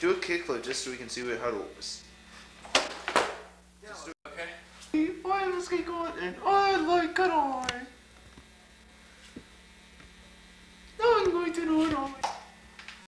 Do a kickflip just so we can see what, how it was. Okay. Why let's get going and I like it on.